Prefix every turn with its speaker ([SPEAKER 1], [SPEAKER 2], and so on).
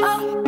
[SPEAKER 1] oh.